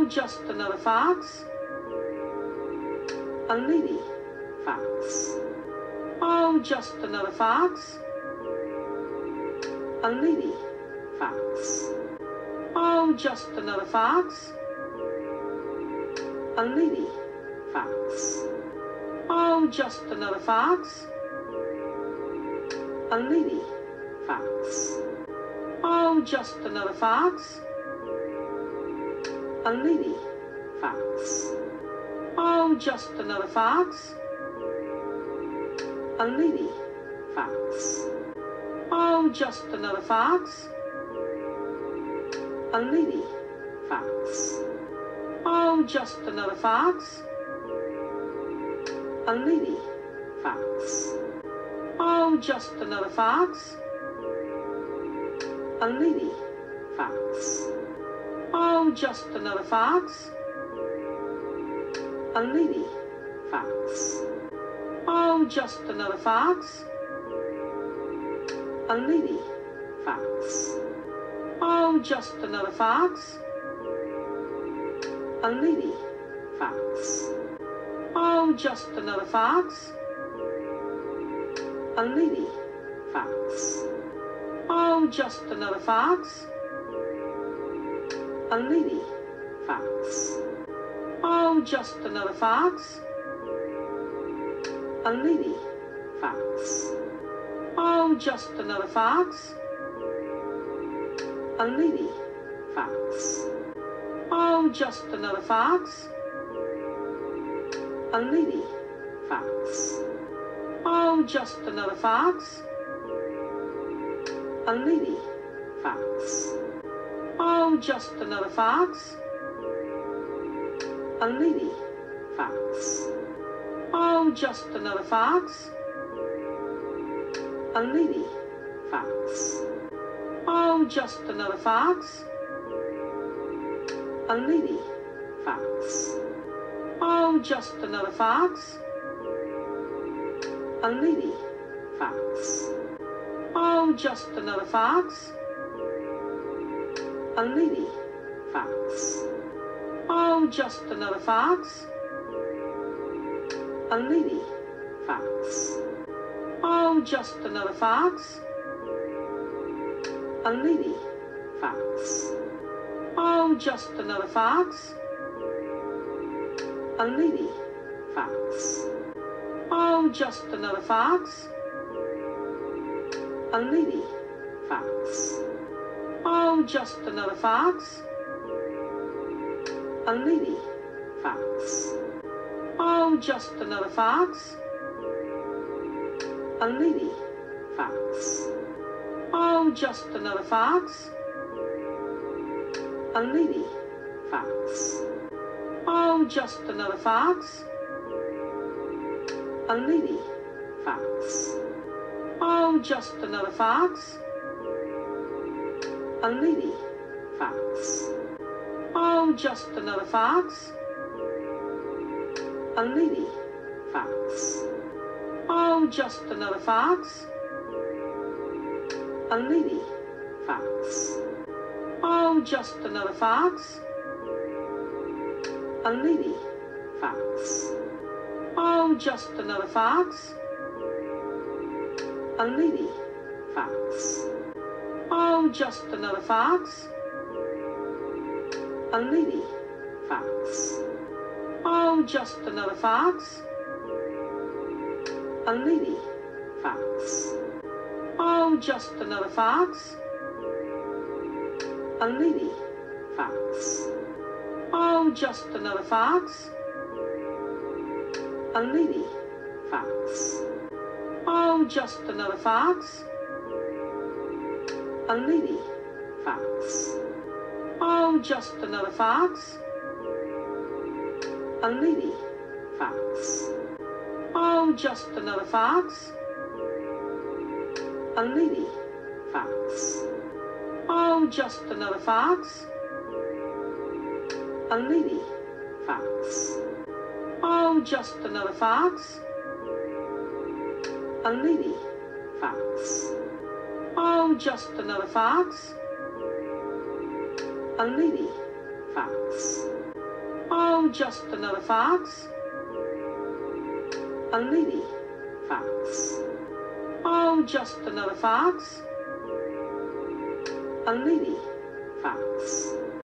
Oh, just another fox. A lady fox. Oh, just another fox. A lady fox. Oh, just another fox. A lady fox. Oh, just another fox. A lady fox. Oh, just another fox. A lady fox. Oh, just another fox. A lady fox. Oh, just another fox. A lady fox. Oh, just another fox. A lady fox. Oh, just another fox. A lady fox. Oh, just another fox. A lady fox. Oh, just another fox. A lady fox. Oh, just another fox. A lady fox. Oh, just another fox. A lady fox. Oh, just another fox. A lady fox. Oh, just another fox. A lady fox. Oh, just another fox. A lady fox. Oh, just another fox. A lady fox. Oh, just another fox. A lady fox. Just another fox. A lady fox. Oh, just another fox. A lady fox. Oh, just another fox. A lady fox. Oh, just another fox. A lady fox. Oh, just another fox. A lady fox. Oh, just another fox. A lady fox. Oh, just another fox. A lady fox. Oh, just another fox. A lady fox. Oh, just another fox. A lady fox. Oh, just another fox. A lady fox. Oh, just another fox. A lady fox. Oh, just another fox. A lady fox. Oh, just another fox. A lady fox. Oh, just another fox. A lady fox. Oh, just another fox. A lady fox. Oh, just another fox. A lady fox. Oh, just another fox. A lady fox. Oh, just another fox. A lady fox. Just another fox. A lady fox. Oh, just another fox. A lady fox. Oh, just another fox. A lady fox. Oh, just another fox. A lady fox. Oh, just another fox. A lady fox. Oh, just another fox. A lady fox. Oh, just another fox. A lady fox. Oh, just another fox. A lady fox. Oh, just another fox. A lady fox. Just another fox. A lady fox. Oh, just another fox. A lady fox. Oh, just another fox. A lady fox.